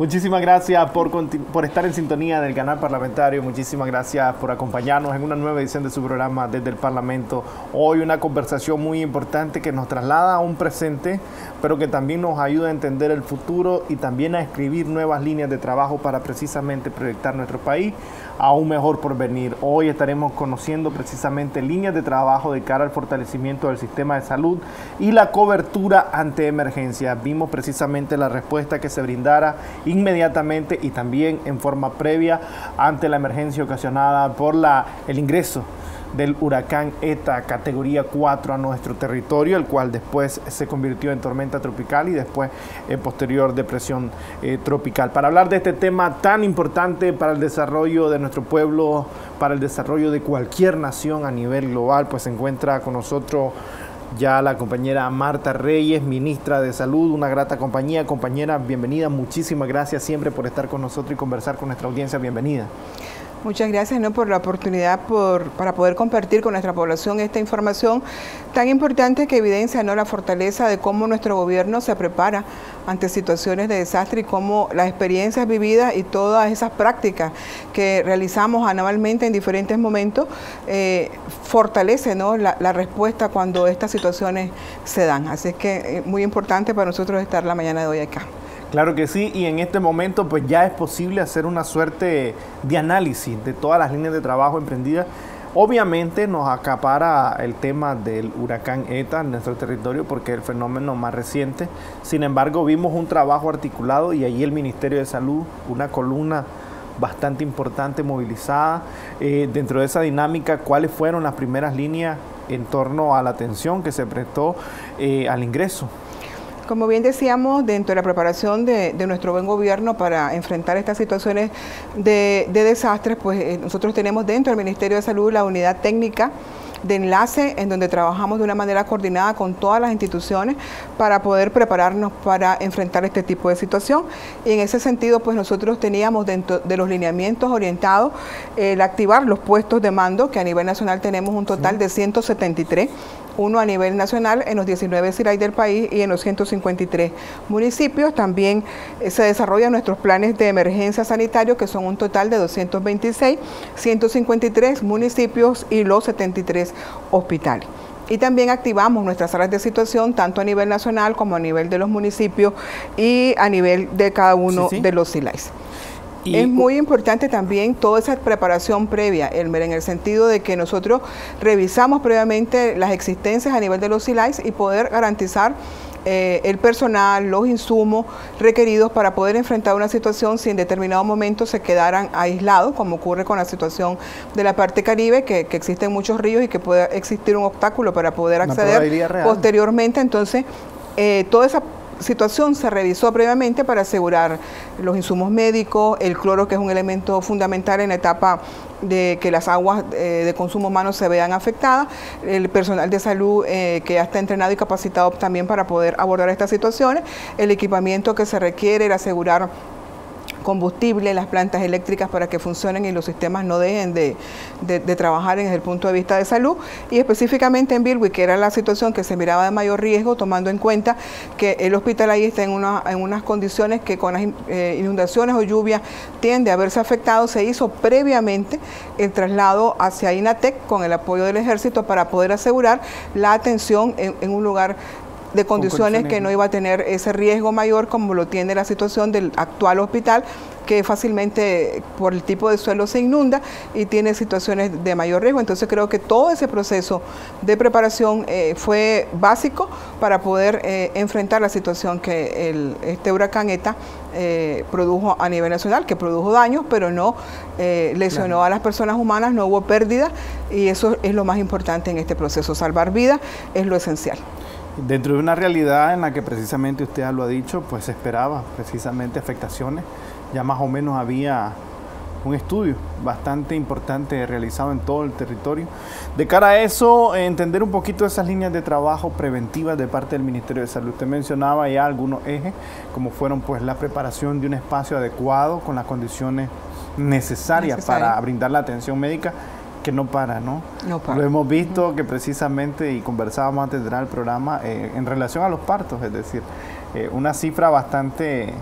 Muchísimas gracias por, estar en sintonía del canal parlamentario. Muchísimas gracias por acompañarnos en una nueva edición de su programa desde el Parlamento. Hoy una conversación muy importante que nos traslada a un presente, pero que también nos ayuda a entender el futuro y también a escribir nuevas líneas de trabajo para precisamente proyectar nuestro país a un mejor porvenir. Hoy estaremos conociendo precisamente líneas de trabajo de cara al fortalecimiento del sistema de salud y la cobertura ante emergencias. Vimos precisamente la respuesta que se brindara inmediatamente y también en forma previa ante la emergencia ocasionada por la, el ingreso del huracán ETA categoría 4 a nuestro territorio, el cual después se convirtió en tormenta tropical y después en posterior depresión eh, tropical. Para hablar de este tema tan importante para el desarrollo de nuestro pueblo, para el desarrollo de cualquier nación a nivel global, pues se encuentra con nosotros ya la compañera Marta Reyes, ministra de Salud, una grata compañía. Compañera, bienvenida, muchísimas gracias siempre por estar con nosotros y conversar con nuestra audiencia. Bienvenida. Muchas gracias ¿no? por la oportunidad por, para poder compartir con nuestra población esta información tan importante que evidencia ¿no? la fortaleza de cómo nuestro gobierno se prepara ante situaciones de desastre y cómo las experiencias vividas y todas esas prácticas que realizamos anualmente en diferentes momentos eh, fortalece ¿no? la, la, respuesta cuando estas situaciones se dan. Así es que es eh, muy importante para nosotros estar la mañana de hoy acá. Claro que sí, y en este momento pues ya es posible hacer una suerte de análisis de todas las líneas de trabajo emprendidas. Obviamente nos acapara el tema del huracán ETA en nuestro territorio porque es el fenómeno más reciente. Sin embargo, vimos un trabajo articulado y allí el Ministerio de Salud, una columna bastante importante movilizada. Eh, dentro de esa dinámica, ¿cuáles fueron las primeras líneas en torno a la atención que se prestó eh, al ingreso como bien decíamos, dentro de la preparación de, nuestro buen gobierno para enfrentar estas situaciones de, desastres, pues eh, nosotros tenemos dentro del Ministerio de Salud la unidad técnica de enlace en donde trabajamos de una manera coordinada con todas las instituciones para poder prepararnos para enfrentar este tipo de situación. Y en ese sentido, pues nosotros teníamos dentro de los lineamientos orientados el activar los puestos de mando, que a nivel nacional tenemos un total de 173 uno a nivel nacional en los 19 CIRAI del país y en los 153 municipios. También eh, se desarrollan nuestros planes de emergencia sanitario, que son un total de 226, 153 municipios y los 73 hospitales. Y también activamos nuestras salas de situación, tanto a nivel nacional como a nivel de los municipios y a nivel de cada uno de los CILAIS es muy importante también toda esa preparación previa, Elmer, en el sentido de que nosotros revisamos previamente las existencias a nivel de los CILAIS y poder garantizar eh, el personal, los insumos requeridos para poder enfrentar una situación si en determinado momento se quedaran aislados, como ocurre con la situación de la parte caribe, que, existen muchos ríos y que puede existir un obstáculo para poder acceder posteriormente. Entonces, eh, toda esa situación se revisó previamente para asegurar los insumos médicos, el cloro que es un elemento fundamental en la etapa de que las aguas eh, de consumo humano se vean afectadas, el personal de salud eh, que ya está entrenado y capacitado también para poder abordar estas situaciones, el equipamiento que se requiere, el asegurar combustible, las plantas eléctricas para que funcionen y los sistemas no dejen de, trabajar desde el punto de vista de salud. Y específicamente en Bilwi, que era la situación que se miraba de mayor riesgo, tomando en cuenta que el hospital ahí está en, en unas condiciones que con las eh, inundaciones o lluvias tiende a verse afectado, se hizo previamente el traslado hacia INATEC con el apoyo del ejército para poder asegurar la atención en un lugar de condiciones que no iba a tener ese riesgo mayor como lo tiene la situación del actual hospital, que fácilmente por el tipo de suelo se inunda y tiene situaciones de mayor riesgo. Entonces creo que todo ese proceso de preparación eh, fue básico para poder eh, enfrentar la situación que el, este huracán ETA eh, produjo a nivel nacional, que produjo daños, pero no lesionó a las personas humanas, no hubo pérdida y eso es lo más importante en este proceso. Salvar vidas es lo esencial. Dentro de una realidad en la que precisamente usted lo ha dicho, pues se esperaba precisamente afectaciones. Ya más o menos había un estudio bastante importante realizado en todo el territorio. De cara a eso, entender un poquito esas líneas de trabajo preventivas de parte del Ministerio de Salud. Usted mencionaba ya algunos ejes, como fueron pues la preparación de un espacio adecuado con las condiciones necesarias para brindar la atención médica que no para, ¿no? No para. Lo hemos visto que precisamente, y conversábamos antes de entrar al programa, eh, en relación a los partos, es decir, eh, una cifra bastante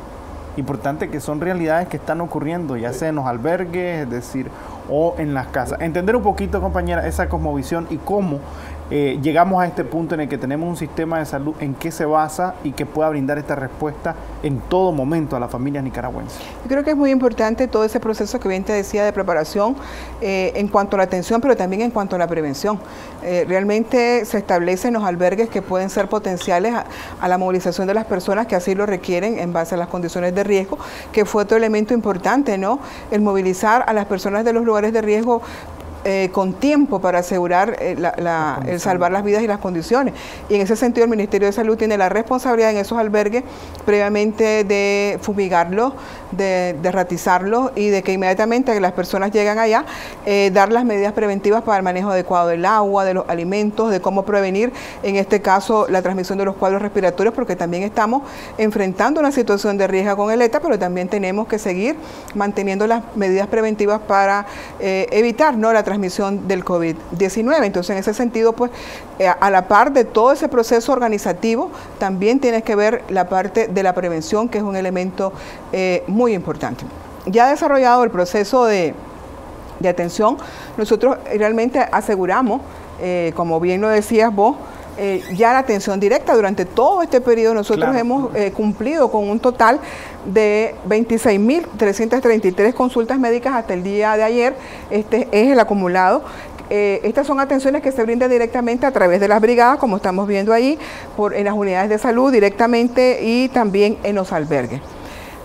importante que son realidades que están ocurriendo, ya sea en los albergues, es decir, o en las casas. Entender un poquito, compañera, esa cosmovisión y cómo eh, llegamos a este punto en el que tenemos un sistema de salud en qué se basa y que pueda brindar esta respuesta en todo momento a la familia nicaragüense. Yo creo que es muy importante todo ese proceso que bien te decía de preparación eh, en cuanto a la atención, pero también en cuanto a la prevención. Eh, realmente se establecen los albergues que pueden ser potenciales a, la movilización de las personas que así lo requieren en base a las condiciones de riesgo, que fue otro elemento importante, ¿no? El movilizar a las personas de los lugares de riesgo eh, con tiempo para asegurar eh, el salvar las vidas y las condiciones. Y en ese sentido el Ministerio de Salud tiene la responsabilidad en esos albergues previamente de fumigarlos, de, de ratizarlos y de que inmediatamente que las personas llegan allá, eh, dar las medidas preventivas para el manejo adecuado del agua, de los alimentos, de cómo prevenir, en este caso, la transmisión de los cuadros respiratorios, porque también estamos enfrentando una situación de riesgo con el ETA, pero también tenemos que seguir manteniendo las medidas preventivas para evitar ¿no? la transmisión del COVID-19. Entonces, en ese sentido, pues, eh, a la par de todo ese proceso organizativo, también tienes que ver la parte de la prevención, que es un elemento eh, muy importante. Ya desarrollado el proceso de, atención, nosotros realmente aseguramos, eh, como bien lo decías vos, eh, ya la atención directa. Durante todo este periodo nosotros hemos eh, cumplido con un total de 26.333 consultas médicas hasta el día de ayer. Este es el acumulado. Eh, estas son atenciones que se brindan directamente a través de las brigadas, como estamos viendo ahí, por, en las unidades de salud directamente y también en los albergues.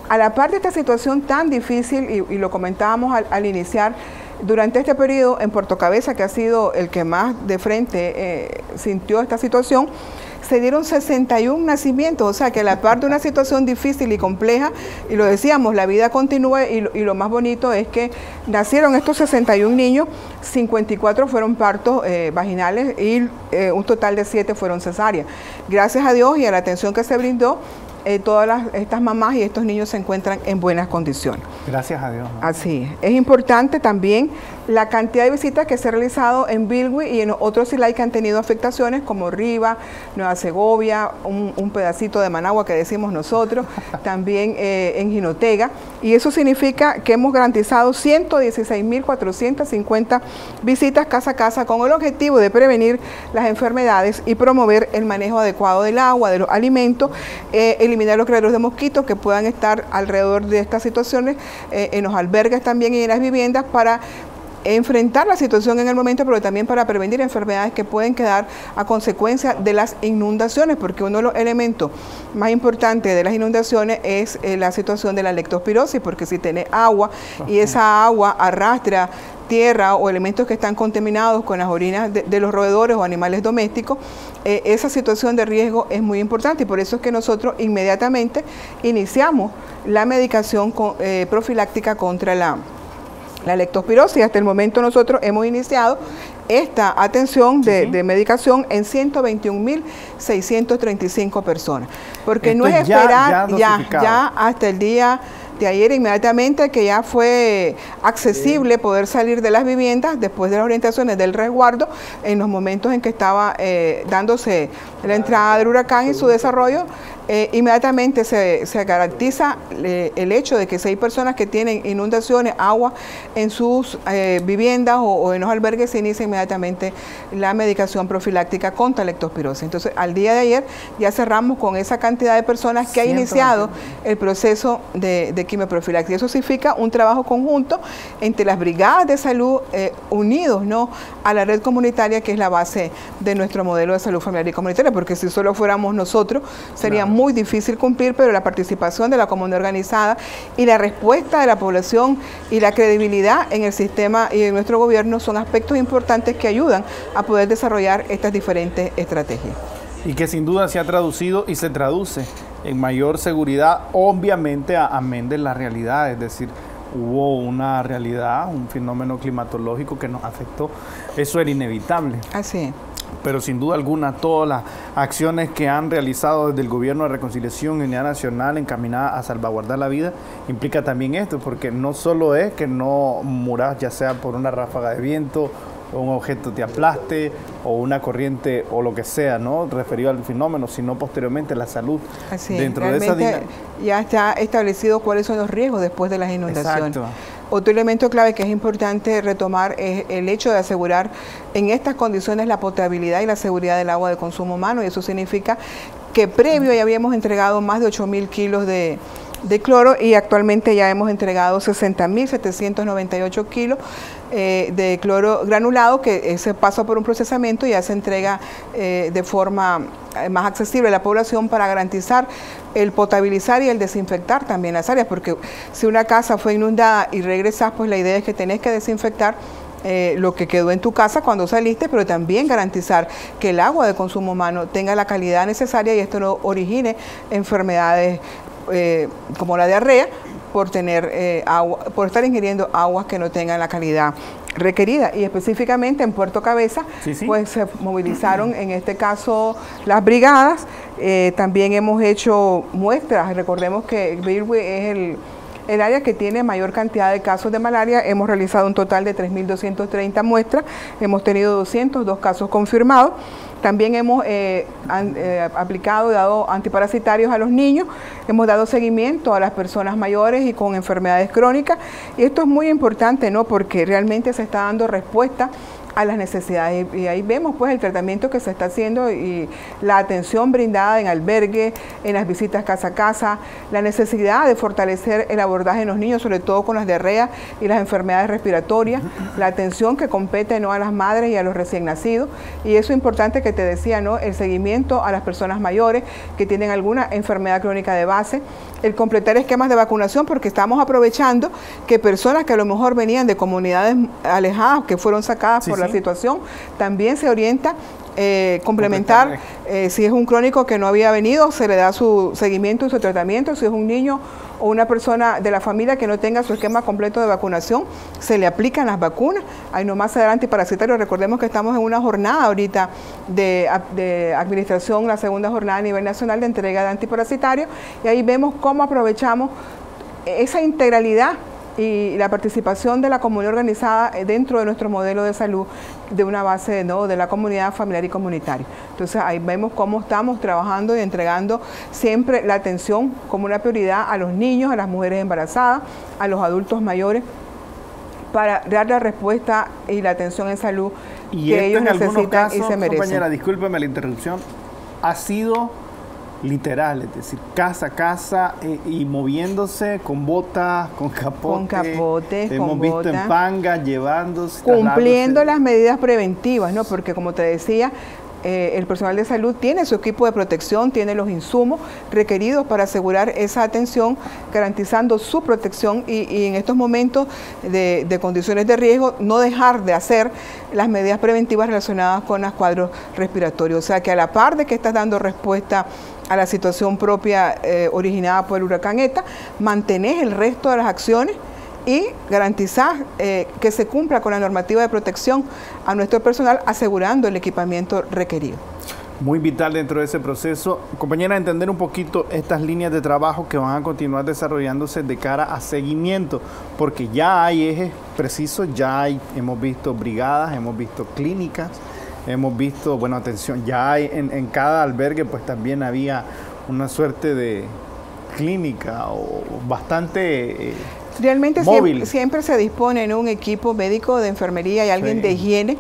A la par de esta situación tan difícil, y, lo comentábamos al iniciar, durante este periodo en Puerto Cabeza, que ha sido el que más de frente eh, sintió esta situación, se dieron 61 nacimientos, o sea que a la par de una situación difícil y compleja, y lo decíamos, la vida continúa y, lo más bonito es que nacieron estos 61 niños, 54 fueron partos eh, vaginales y eh, un total de 7 fueron cesáreas. Gracias a Dios y a la atención que se brindó, eh, todas estas mamás y estos niños se encuentran en buenas condiciones. Gracias a Dios. Así es. importante también la cantidad de visitas que se ha realizado en Bilwi y en otros Silay que han tenido afectaciones como Riva, Nueva Segovia, un, pedacito de Managua que decimos nosotros, también eh, en Jinotega. Y eso significa que hemos garantizado 116.450 visitas casa a casa con el objetivo de prevenir las enfermedades y promover el manejo adecuado del agua, de los alimentos, eh, eliminar los criaderos de mosquitos que puedan estar alrededor de estas situaciones, eh, en los albergues también y en las viviendas para enfrentar la situación en el momento, pero también para prevenir enfermedades que pueden quedar a consecuencia de las inundaciones, porque uno de los elementos más importantes de las inundaciones es eh, la situación de la lectospirosis, porque si tiene agua y esa agua arrastra tierra o elementos que están contaminados con las orinas de, los roedores o animales domésticos, eh, esa situación de riesgo es muy importante. Y por eso es que nosotros inmediatamente iniciamos la medicación eh, profiláctica contra la la lectospirosis. Hasta el momento nosotros hemos iniciado esta atención de, medicación en 121.635 personas. Porque no es esperar ya, ya, hasta el día de ayer inmediatamente que ya fue accesible poder salir de las viviendas después de las orientaciones del resguardo en los momentos en que estaba eh, dándose la entrada del huracán y su desarrollo eh, inmediatamente se, garantiza eh, el hecho de que si hay personas que tienen inundaciones, agua en sus eh, viviendas o, en los albergues, se inicia inmediatamente la medicación profiláctica contra lectospirosis. Entonces, al día de ayer ya cerramos con esa cantidad de personas que ha iniciado el proceso de, de quimioprofilaxis. Eso significa un trabajo conjunto entre las brigadas de salud unidos ¿no? a la red comunitaria, que es la base de nuestro modelo de salud familiar y comunitaria, porque si solo fuéramos nosotros, seríamos muy difícil cumplir, pero la participación de la comunidad organizada y la respuesta de la población y la credibilidad en el sistema y en nuestro gobierno son aspectos importantes que ayudan a poder desarrollar estas diferentes estrategias. Y que sin duda se ha traducido y se traduce en mayor seguridad, obviamente, amén de la realidad, es decir, hubo una realidad, un fenómeno climatológico que nos afectó. Eso era inevitable. Así es pero sin duda alguna todas las acciones que han realizado desde el Gobierno de Reconciliación y Unidad Nacional encaminadas a salvaguardar la vida implica también esto, porque no solo es que no muras ya sea por una ráfaga de viento un objeto te aplaste o una corriente o lo que sea, ¿no? Referido al fenómeno, sino posteriormente la salud. Así dentro de esa ya está establecido cuáles son los riesgos después de las inundaciones. Exacto. Otro elemento clave que es importante retomar es el hecho de asegurar en estas condiciones la potabilidad y la seguridad del agua de consumo humano y eso significa que previo ya habíamos entregado más de 8 mil kilos de, de cloro y actualmente ya hemos entregado 60.798 kilos eh, de cloro granulado que se pasa por un procesamiento y ya se entrega eh, de forma eh, más accesible a la población para garantizar el potabilizar y el desinfectar también las áreas, porque si una casa fue inundada y regresas, pues la idea es que tenés que desinfectar lo que quedó en tu casa cuando saliste, pero también garantizar que el agua de consumo humano tenga la calidad necesaria y esto no origine enfermedades eh, como la diarrea por tener eh, agua, por estar ingiriendo aguas que no tengan la calidad requerida. Y específicamente en Puerto Cabeza pues se movilizaron en este caso las brigadas. Eh, también hemos hecho muestras. Recordemos que Birwe es el el área que tiene mayor cantidad de casos de malaria. Hemos realizado un total de 3.230 muestras, hemos tenido 202 casos confirmados. También hemos eh, eh, aplicado y dado antiparasitarios a los niños, hemos dado seguimiento a las personas mayores y con enfermedades crónicas. Y esto es muy importante, ¿no? Porque realmente se está dando respuesta a las necesidades. Y ahí vemos pues el tratamiento que se está haciendo y la atención brindada en albergue, en las visitas casa a casa, la necesidad de fortalecer el abordaje en los niños, sobre todo con las diarreas y las enfermedades respiratorias, la atención que compete ¿no? a las madres y a los recién nacidos. Y eso es importante que te decía, ¿no? el seguimiento a las personas mayores que tienen alguna enfermedad crónica de base, el completar esquemas de vacunación, porque estamos aprovechando que personas que a lo mejor venían de comunidades alejadas, que fueron sacadas por la situación, también se orienta eh, complementar, eh, si es un crónico que no había venido, se le da su seguimiento y su tratamiento, si es un niño o una persona de la familia que no tenga su esquema completo de vacunación, se le aplican las vacunas. Hay nomás adelante antiparasitario, recordemos que estamos en una jornada ahorita de, de administración, la segunda jornada a nivel nacional de entrega de antiparasitario, y ahí vemos cómo aprovechamos esa integralidad y la participación de la comunidad organizada dentro de nuestro modelo de salud de una base ¿no? de la comunidad familiar y comunitaria. Entonces ahí vemos cómo estamos trabajando y entregando siempre la atención como una prioridad a los niños, a las mujeres embarazadas, a los adultos mayores, para dar la respuesta y la atención en salud que ellos necesitan y se merecen. Compañera, discúlpeme la interrupción, ha sido literal, es decir, casa a casa eh, y moviéndose con botas, con capote. Con capote, Hemos visto en panga llevándose. Cumpliendo las medidas preventivas, ¿no? Porque como te decía, eh, el personal de salud tiene su equipo de protección, tiene los insumos requeridos para asegurar esa atención, garantizando su protección y, en estos momentos de, de, condiciones de riesgo no dejar de hacer las medidas preventivas relacionadas con los cuadros respiratorios. O sea que a la par de que estás dando respuesta a la situación propia eh, originada por el huracán ETA, mantenés el resto de las acciones y garantizar eh, que se cumpla con la normativa de protección a nuestro personal asegurando el equipamiento requerido. Muy vital dentro de ese proceso. Compañera, entender un poquito estas líneas de trabajo que van a continuar desarrollándose de cara a seguimiento, porque ya hay ejes precisos, ya hay, hemos visto brigadas, hemos visto clínicas, hemos visto, bueno, atención, ya hay en, cada albergue pues también había una suerte de clínica o bastante... Eh, Realmente siempre, siempre, se dispone en un equipo médico de enfermería y alguien de higiene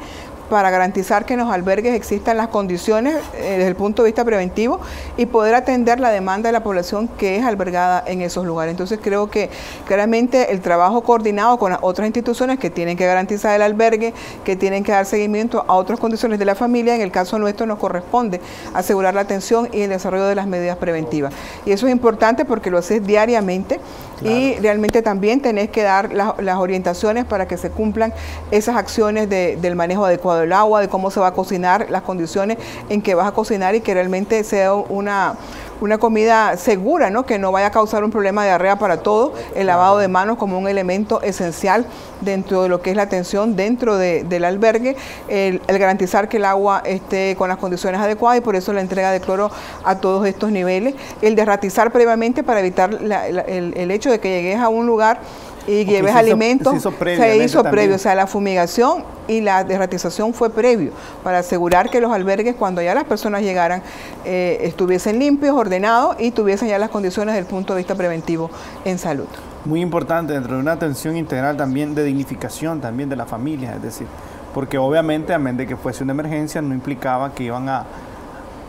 para garantizar que en los albergues existan las condiciones eh, desde el punto de vista preventivo y poder atender la demanda de la población que es albergada en esos lugares. Entonces creo que claramente el trabajo coordinado con otras instituciones que tienen que garantizar el albergue, que tienen que dar seguimiento a otras condiciones de la familia, en el caso nuestro nos corresponde asegurar la atención y el desarrollo de las medidas preventivas. Y eso es importante porque lo haces diariamente y realmente también tenés que dar las orientaciones para que se cumplan esas acciones del manejo adecuado del agua, de cómo se va a cocinar, las condiciones en que vas a cocinar y que realmente sea una una comida segura, ¿no? que no vaya a causar un problema de diarrea para todo, el lavado de manos como un elemento esencial dentro de lo que es la atención dentro del albergue, el, garantizar que el agua esté con las condiciones adecuadas y por eso la entrega de cloro a todos estos niveles, el derratizar previamente para evitar el, el hecho de que llegues a un lugar y lleves alimentos. Se hizo, previo, o sea, la fumigación y la derratización fue previo para asegurar que los albergues, cuando ya las personas llegaran, eh, estuviesen limpios, ordenados y tuviesen ya las condiciones desde el punto de vista preventivo en salud. Muy importante dentro de una atención integral también de dignificación también de la familia, es decir, porque obviamente a menos de que fuese una emergencia no implicaba que iban a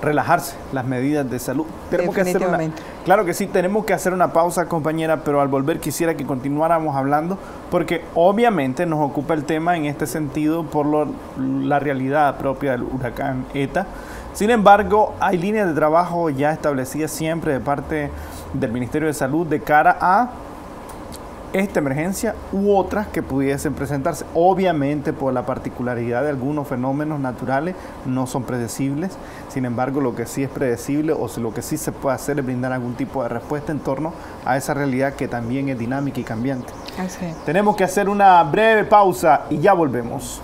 relajarse las medidas de salud. Tenemos que hacer una, claro que sí, tenemos que hacer una pausa, compañera, pero al volver quisiera que continuáramos hablando, porque obviamente nos ocupa el tema en este sentido por la realidad propia del huracán ETA. Sin embargo, hay líneas de trabajo ya establecidas siempre de parte del Ministerio de Salud de cara a esta emergencia u otras que pudiesen presentarse. Obviamente por la particularidad de algunos fenómenos naturales no son predecibles, sin embargo lo que sí es predecible o lo que sí se puede hacer es brindar algún tipo de respuesta en torno a esa realidad que también es dinámica y cambiante. Tenemos que hacer una breve pausa y ya volvemos.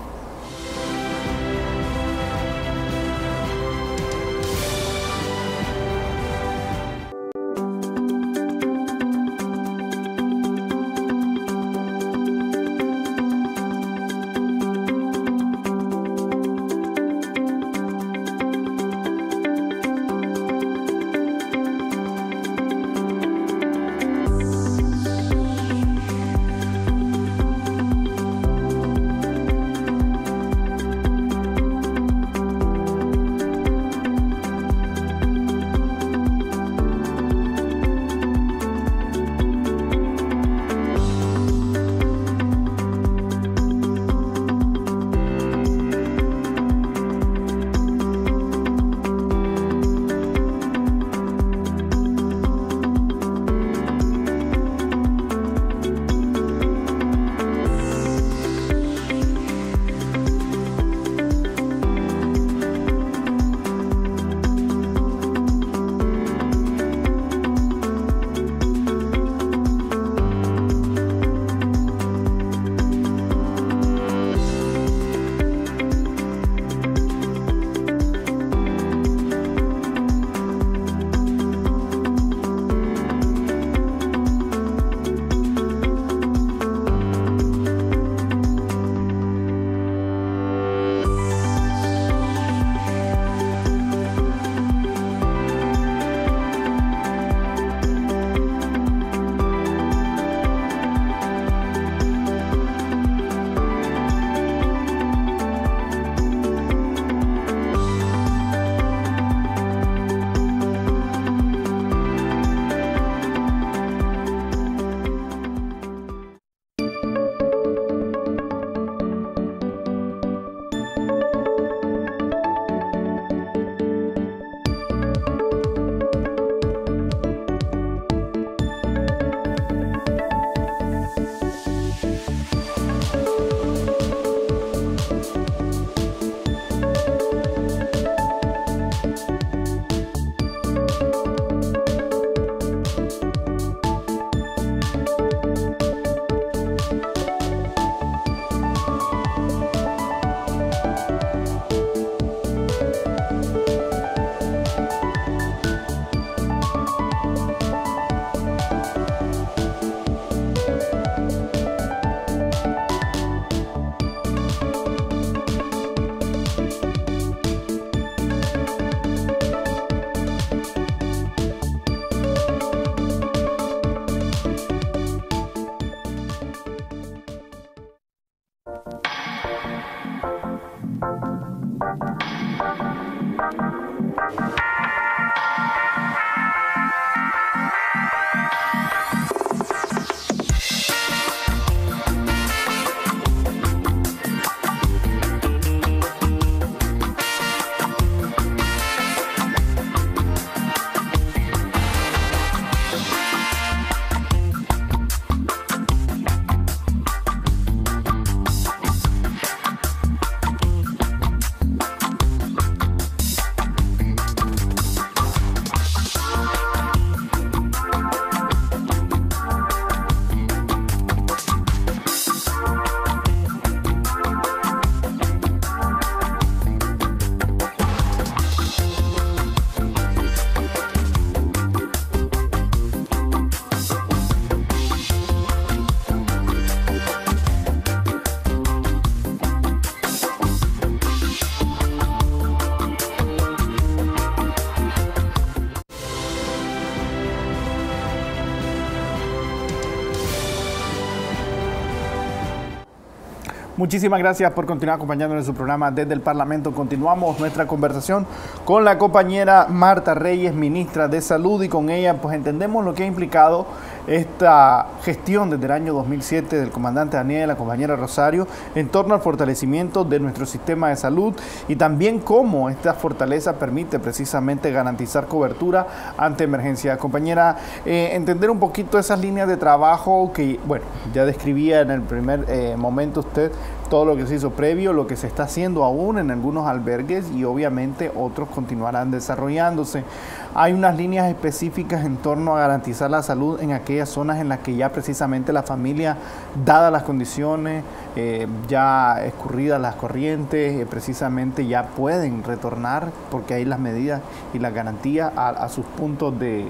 Muchísimas gracias por continuar acompañándonos en su programa desde el Parlamento. Continuamos nuestra conversación con la compañera Marta Reyes, ministra de Salud, y con ella pues entendemos lo que ha implicado esta gestión desde el año 2007 del comandante Daniel, la compañera Rosario, en torno al fortalecimiento de nuestro sistema de salud y también cómo esta fortaleza permite precisamente garantizar cobertura ante emergencias. Compañera, eh, entender un poquito esas líneas de trabajo que, bueno, ya describía en el primer eh, momento usted todo lo que se hizo previo, lo que se está haciendo aún en algunos albergues y obviamente otros continuarán desarrollándose. Hay unas líneas específicas en torno a garantizar la salud en aquellas zonas en las que ya precisamente la familia, dadas las condiciones, eh, ya escurridas las corrientes, eh, precisamente ya pueden retornar porque hay las medidas y las garantías a sus puntos de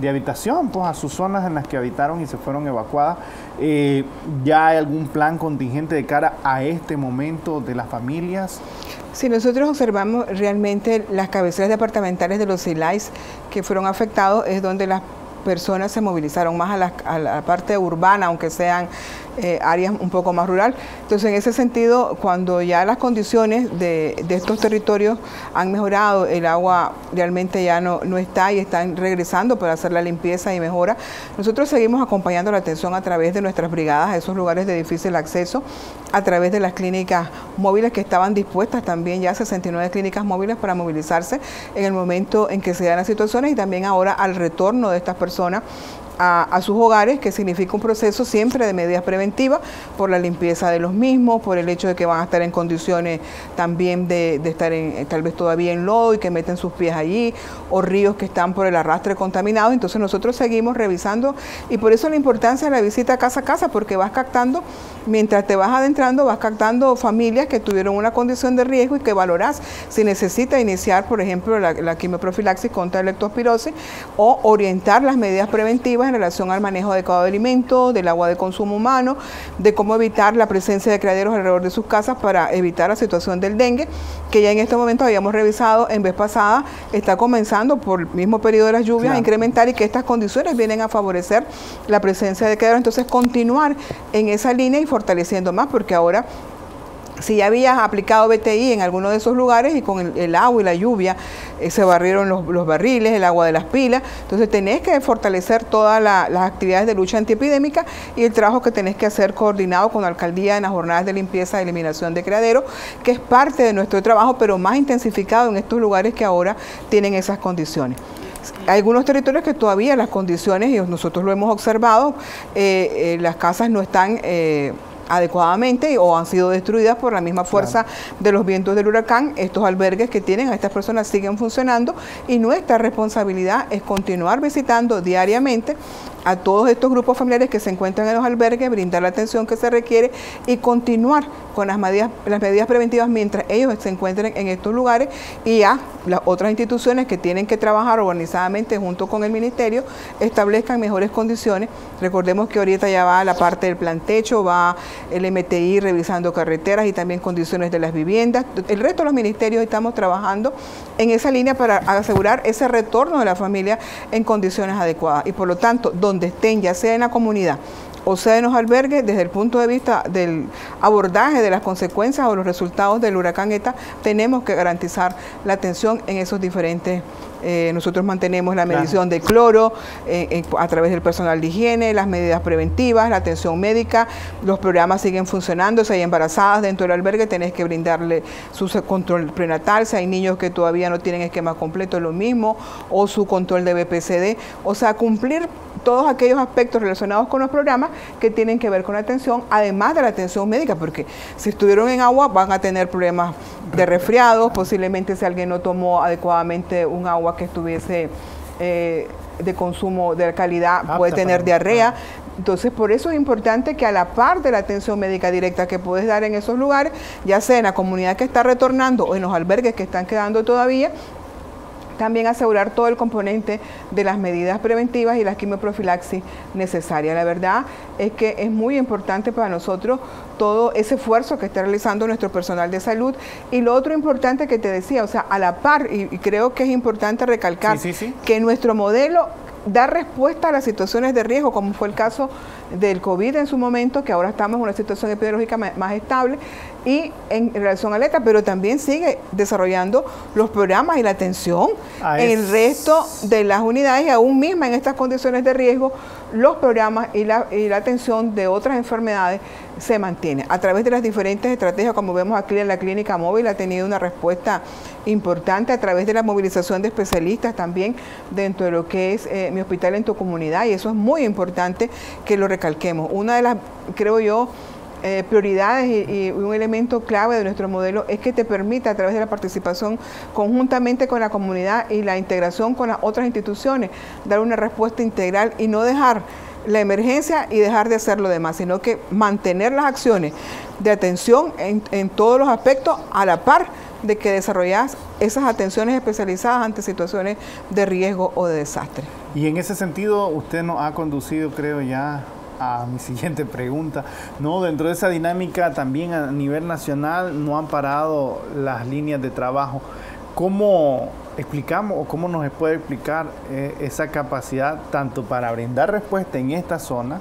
de habitación, pues a sus zonas en las que habitaron y se fueron evacuadas. Eh, ¿Ya hay algún plan contingente de cara a este momento de las familias? Si nosotros observamos realmente las cabeceras departamentales de los CILAIS que fueron afectados, es donde las personas se movilizaron más a la, a la parte urbana, aunque sean eh, áreas un poco más rural. Entonces, en ese sentido, cuando ya las condiciones de, estos territorios han mejorado, el agua realmente ya no, no está y están regresando para hacer la limpieza y mejora, nosotros seguimos acompañando la atención a través de nuestras brigadas a esos lugares de difícil acceso, a través de las clínicas móviles que estaban dispuestas también ya 69 clínicas móviles para movilizarse en el momento en que se dan las situaciones y también ahora al retorno de estas personas a, sus hogares, que significa un proceso siempre de medidas preventivas por la limpieza de los mismos, por el hecho de que van a estar en condiciones también de, estar en, tal vez todavía en lodo y que meten sus pies allí, o ríos que están por el arrastre contaminado. Entonces nosotros seguimos revisando y por eso la importancia de la visita casa a casa, porque vas captando, mientras te vas adentrando, vas captando familias que tuvieron una condición de riesgo y que valorás si necesita iniciar, por ejemplo, la, la quimioprofilaxis contra la leptospirosis o orientar las medidas preventivas en relación al manejo adecuado de alimentos, del agua de consumo humano, de cómo evitar la presencia de criaderos alrededor de sus casas para evitar la situación del dengue, que ya en este momento habíamos revisado en vez pasada, está comenzando por el mismo periodo de las lluvias a incrementar y que estas condiciones vienen a favorecer la presencia de criaderos. Entonces, continuar en esa línea y fortaleciendo más, porque ahora si ya habías aplicado BTI en alguno de esos lugares y con el, agua y la lluvia eh, se barrieron los, barriles, el agua de las pilas, entonces tenés que fortalecer todas las actividades de lucha antiepidémica y el trabajo que tenés que hacer coordinado con la alcaldía en las jornadas de limpieza y eliminación de criaderos, que es parte de nuestro trabajo, pero más intensificado en estos lugares que ahora tienen esas condiciones. Algunos territorios que todavía las condiciones, y nosotros lo hemos observado, eh, eh, las casas no están adecuadamente o han sido destruidas por la misma fuerza de los vientos del huracán. Estos albergues que tienen a estas personas siguen funcionando y nuestra responsabilidad es continuar visitando diariamente a todos estos grupos familiares que se encuentran en los albergues, brindar la atención que se requiere y continuar con las medidas, preventivas mientras ellos se encuentren en estos lugares y a las otras instituciones que tienen que trabajar organizadamente junto con el ministerio establezcan mejores condiciones. Recordemos que ahorita ya va la parte del plan techo, va el MTI revisando carreteras y también condiciones de las viviendas. El resto de los ministerios estamos trabajando en esa línea para asegurar ese retorno de la familia en condiciones adecuadas y por lo tanto, donde estén, ya sea en la comunidad o sea en los albergues, desde el punto de vista del abordaje de las consecuencias o los resultados del huracán ETA, tenemos que garantizar la atención en esos diferentes eh, nosotros mantenemos la medición de cloro eh, a través del personal de higiene, las medidas preventivas, la atención médica, los programas siguen funcionando, si hay embarazadas dentro del albergue, tenés que brindarle su control prenatal, si hay niños que todavía no tienen esquema completo, lo mismo, o su control de BPCD, o sea, cumplir todos aquellos aspectos relacionados con los programas que tienen que ver con la atención, además de la atención médica, porque si estuvieron en agua van a tener problemas de resfriados, posiblemente si alguien no tomó adecuadamente un agua que estuviese eh, de consumo de calidad puede tener diarrea. Entonces, por eso es importante que a la par de la atención médica directa que puedes dar en esos lugares, ya sea en la comunidad que está retornando o en los albergues que están quedando todavía, también asegurar todo el componente de las medidas preventivas y la quimioprofilaxis necesaria. La verdad es que es muy importante para nosotros todo ese esfuerzo que está realizando nuestro personal de salud. Y lo otro importante que te decía, o sea, a la par, y, creo que es importante recalcar que nuestro modelo dar respuesta a las situaciones de riesgo, como fue el caso del COVID en su momento, que ahora estamos en una situación epidemiológica más estable, y en relación a ETA, pero también sigue desarrollando los programas y la atención en el resto de las unidades y aún misma en estas condiciones de riesgo, los programas y la, y la atención de otras enfermedades se mantiene. A través de las diferentes estrategias, como vemos aquí en la clínica móvil, ha tenido una respuesta importante a través de la movilización de especialistas también dentro de lo que es eh, mi hospital en tu comunidad y eso es muy importante que lo recalquemos. Una de las, creo yo, eh, prioridades y, un elemento clave de nuestro modelo es que te permita a través de la participación conjuntamente con la comunidad y la integración con las otras instituciones dar una respuesta integral y no dejar la emergencia y dejar de hacer lo demás, sino que mantener las acciones de atención en, en todos los aspectos a la par de que desarrollas esas atenciones especializadas ante situaciones de riesgo o de desastre. Y en ese sentido, usted nos ha conducido, creo ya, a mi siguiente pregunta. No, dentro de esa dinámica también a nivel nacional no han parado las líneas de trabajo. ¿Cómo explicamos o cómo nos puede explicar eh, esa capacidad tanto para brindar respuesta en esta zona,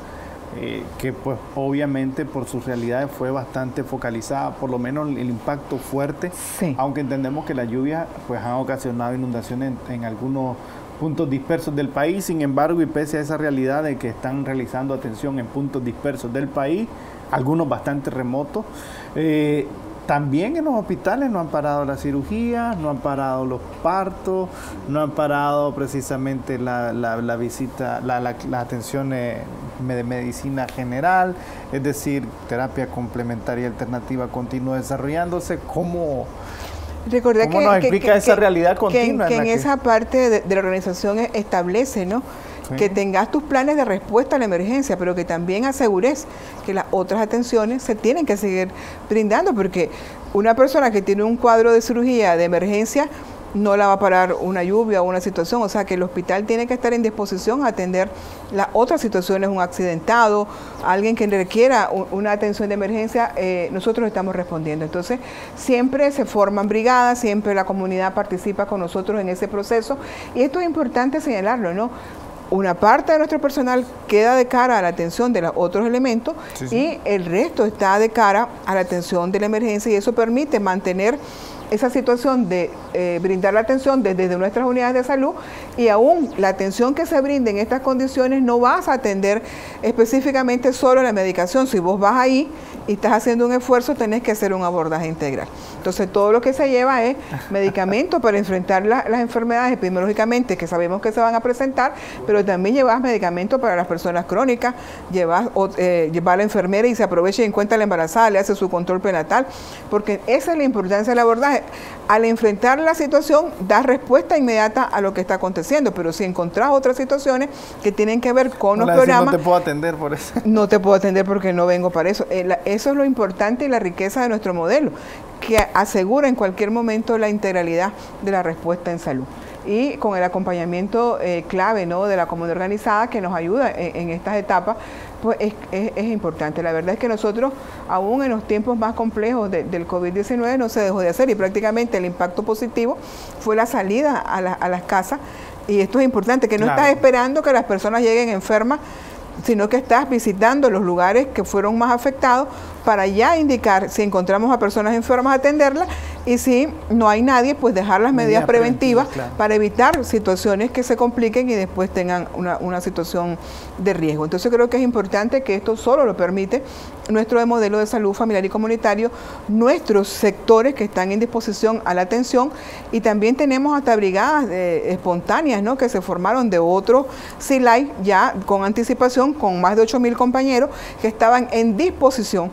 eh, que pues obviamente por sus realidades fue bastante focalizada, por lo menos el impacto fuerte, aunque entendemos que las lluvias pues han ocasionado inundaciones en algunos puntos dispersos del país, sin embargo, y pese a esa realidad de que están realizando atención en puntos dispersos del país, algunos bastante remotos, eh, también en los hospitales no han parado la cirugía, no han parado los partos, no han parado precisamente la, la, visita, la, la, atención de medicina general, es decir, terapia complementaria alternativa continúa desarrollándose. ¿Cómo, ¿Cómo que, nos explica esa realidad continua? Que, en, esa parte de, la organización establece, ¿no? Que tengas tus planes de respuesta a la emergencia, pero que también asegures que las otras atenciones se tienen que seguir brindando, porque una persona que tiene un cuadro de cirugía de emergencia no la va a parar una lluvia o una situación, o sea que el hospital tiene que estar en disposición a atender las otras situaciones, un accidentado, alguien que requiera una atención de emergencia, eh, nosotros estamos respondiendo. Entonces, siempre se forman brigadas, siempre la comunidad participa con nosotros en ese proceso y esto es importante señalarlo, ¿no? una parte de nuestro personal queda de cara a la atención de los otros elementos y el resto está de cara a la atención de la emergencia y eso permite mantener esa situación de eh, brindar la atención desde, nuestras unidades de salud y aún la atención que se brinde en estas condiciones no vas a atender específicamente solo la medicación. Si vos vas ahí y estás haciendo un esfuerzo, tenés que hacer un abordaje integral. Entonces, todo lo que se lleva es medicamentos para enfrentar las enfermedades epidemiológicamente que sabemos que se van a presentar, pero también llevas medicamentos para las personas crónicas, llevas, eh, lleva a la enfermera y se aprovecha y encuentra a la embarazada, le hace su control prenatal, porque esa es la importancia del abordaje. Al enfrentar la situación, das respuesta inmediata a lo que está aconteciendo, pero si encontrás otras situaciones que tienen que ver con los programas... No te puedo atender por eso. No te puedo atender porque no vengo para eso. Eh, eso es lo importante y la riqueza de nuestro modelo, que asegura en cualquier momento la integralidad de la respuesta en salud y con el acompañamiento eh, clave ¿no? de la comunidad organizada que nos ayuda en, estas etapas, pues es, es, importante. La verdad es que nosotros, aún en los tiempos más complejos del COVID-19, no se dejó de hacer y prácticamente el impacto positivo fue la salida a, a las casas. Y esto es importante, que no estás esperando que las personas lleguen enfermas sino que estás visitando los lugares que fueron más afectados para ya indicar si encontramos a personas enfermas atenderlas y si no hay nadie, pues dejar las medidas, preventivas, para evitar situaciones que se compliquen y después tengan una, una, situación de riesgo. Entonces creo que es importante que esto solo lo permite nuestro modelo de salud familiar y comunitario, nuestros sectores que están en disposición a la atención y también tenemos hasta brigadas espontáneas ¿no? que se formaron de otros SILAI ya con anticipación, con más de 8 mil compañeros que estaban en disposición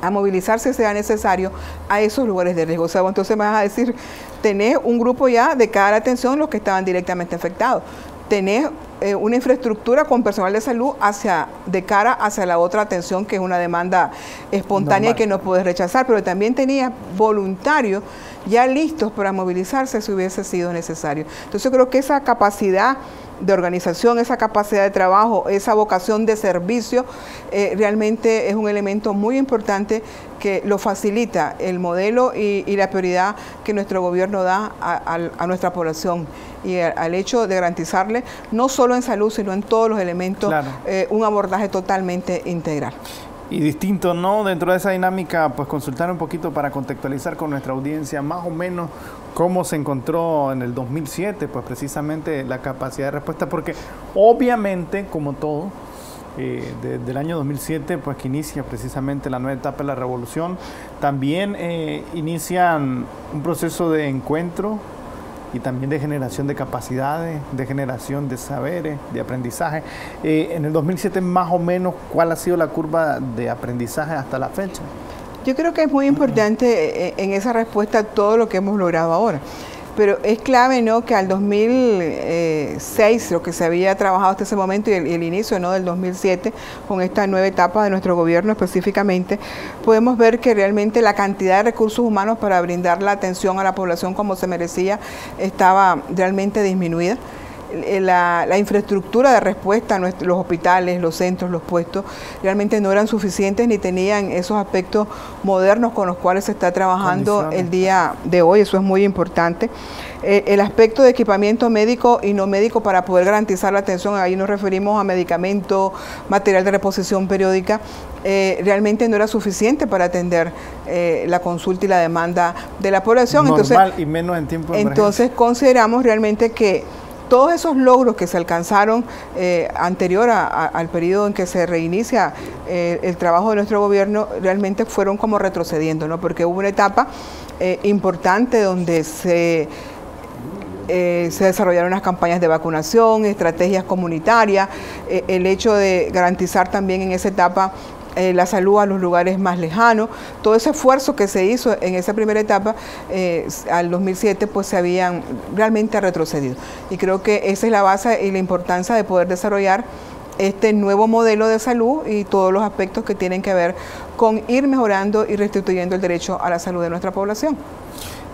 a movilizarse sea necesario a esos lugares de riesgo. O sea, entonces me vas a decir, tenés un grupo ya de cada atención los que estaban directamente afectados. Tenés eh, una infraestructura con personal de salud hacia de cara hacia la otra atención que es una demanda espontánea que no puedes rechazar, pero también tenía voluntarios ya listos para movilizarse si hubiese sido necesario. Entonces creo que esa capacidad de organización, esa capacidad de trabajo, esa vocación de servicio, eh, realmente es un elemento muy importante que lo facilita el modelo y, la prioridad que nuestro gobierno da a nuestra población y al hecho de garantizarle no solo en salud, sino en todos los elementos, eh, un abordaje totalmente integral. Y distinto, ¿no? Dentro de esa dinámica, pues consultar un poquito para contextualizar con nuestra audiencia más o menos cómo se encontró en el 2007, pues precisamente la capacidad de respuesta, porque obviamente, como todo, eh, desde el año 2007, pues que inicia precisamente la nueva etapa de la revolución, también eh, inician un proceso de encuentro y también de generación de capacidades, de generación de saberes, de aprendizaje. Eh, en el 2007 más o menos, ¿cuál ha sido la curva de aprendizaje hasta la fecha? Yo creo que es muy importante eh, en esa respuesta todo lo que hemos logrado ahora pero es clave ¿no? que al 2006, lo que se había trabajado hasta ese momento y el, inicio ¿no? del 2007, con esta nueva etapa de nuestro gobierno específicamente, podemos ver que realmente la cantidad de recursos humanos para brindar la atención a la población como se merecía estaba realmente disminuida. Eh, la, infraestructura de respuesta los hospitales, los centros, los puestos, realmente no eran suficientes ni tenían esos aspectos modernos con los cuales se está trabajando el día de hoy, eso es muy importante. Eh, el aspecto de equipamiento médico y no médico para poder garantizar la atención, ahí nos referimos a medicamentos, material de reposición periódica, eh, realmente no era suficiente para atender la consulta y la demanda de la población. Normal y menos en tiempo de Entonces consideramos realmente que todos esos logros que se alcanzaron eh, anterior al periodo en que se reinicia eh, el trabajo de nuestro gobierno realmente fueron como retrocediendo, ¿no? porque hubo una etapa eh, importante donde se se desarrollaron unas campañas de vacunación, estrategias comunitarias, el hecho de garantizar también en esa etapa eh, la salud a los lugares más lejanos. Todo ese esfuerzo que se hizo en esa primera etapa, eh, al 2007, pues se habían realmente retrocedido. Y creo que esa es la base y la importancia de poder desarrollar este nuevo modelo de salud y todos los aspectos que tienen que ver con ir mejorando y restituyendo el derecho a la salud de nuestra población.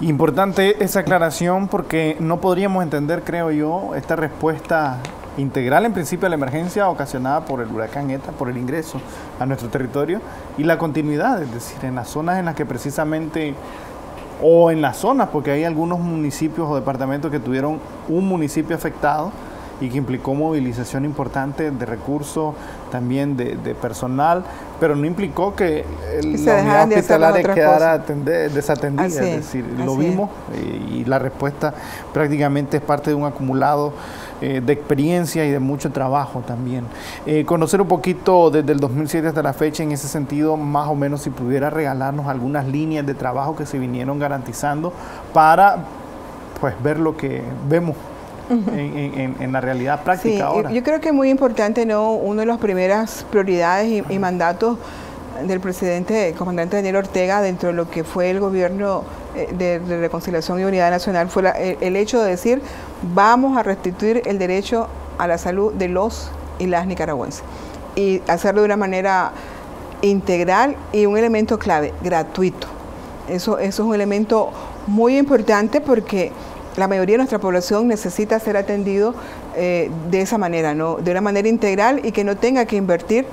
Importante esa aclaración porque no podríamos entender, creo yo, esta respuesta integral en principio a la emergencia ocasionada por el huracán ETA, por el ingreso a nuestro territorio y la continuidad, es decir, en las zonas en las que precisamente, o en las zonas, porque hay algunos municipios o departamentos que tuvieron un municipio afectado y que implicó movilización importante de recursos, también de, personal, pero no implicó que la unidad hospitalaria quedara desatendida, es decir, lo vimos y, y la respuesta prácticamente es parte de un acumulado eh, de experiencia y de mucho trabajo también. Eh, conocer un poquito desde el 2007 hasta la fecha en ese sentido, más o menos si pudiera regalarnos algunas líneas de trabajo que se vinieron garantizando para pues ver lo que vemos en, la realidad práctica ahora. Yo creo que es muy importante, ¿no? Una de las primeras prioridades y, mandatos del presidente, comandante Daniel Ortega, dentro de lo que fue el gobierno eh, de, Reconciliación y Unidad Nacional, fue el, hecho de decir, vamos a restituir el derecho a la salud de los y las nicaragüenses. Y hacerlo de una manera integral y un elemento clave, gratuito. Eso, eso es un elemento muy importante porque la mayoría de nuestra población necesita ser atendido eh, de esa manera, ¿no? de una manera integral y que no tenga que invertir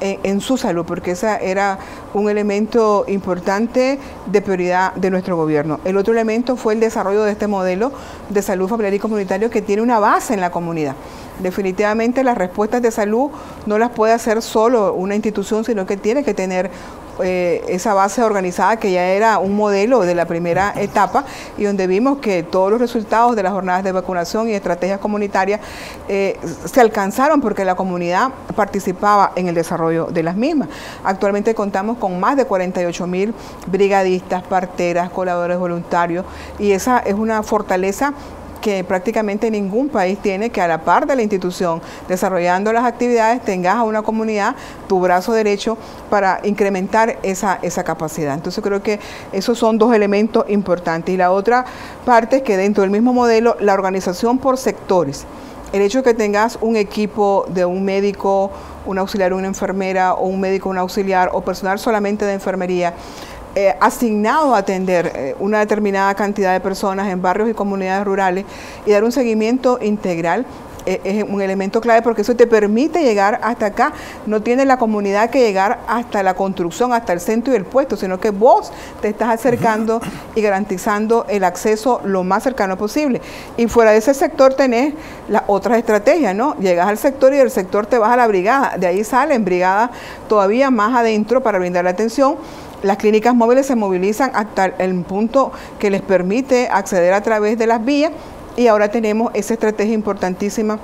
en, su salud, porque ese era un elemento importante de prioridad de nuestro gobierno. El otro elemento fue el desarrollo de este modelo de salud familiar y comunitario que tiene una base en la comunidad. Definitivamente las respuestas de salud no las puede hacer solo una institución, sino que tiene que tener eh, esa base organizada que ya era un modelo de la primera etapa y donde vimos que todos los resultados de las jornadas de vacunación y estrategias comunitarias eh, se alcanzaron porque la comunidad participaba en el desarrollo de las mismas. Actualmente contamos con más de 48 mil brigadistas, parteras, colaboradores voluntarios y esa es una fortaleza que prácticamente ningún país tiene que a la par de la institución desarrollando las actividades tengas a una comunidad tu brazo derecho para incrementar esa, esa capacidad. Entonces creo que esos son dos elementos importantes. Y la otra parte es que dentro del mismo modelo la organización por sectores. El hecho de que tengas un equipo de un médico, un auxiliar, una enfermera o un médico, un auxiliar o personal solamente de enfermería, eh, asignado a atender eh, una determinada cantidad de personas en barrios y comunidades rurales y dar un seguimiento integral e, es un elemento clave porque eso te permite llegar hasta acá. No tiene la comunidad que llegar hasta la construcción, hasta el centro y el puesto, sino que vos te estás acercando y garantizando el acceso lo más cercano posible. Y fuera de ese sector tenés las otras estrategias, ¿no? Llegas al sector y del sector te vas a la brigada. De ahí salen brigadas todavía más adentro para brindar la atención las clínicas móviles se movilizan hasta el punto que les permite acceder a través de las vías y ahora tenemos esa estrategia importantísima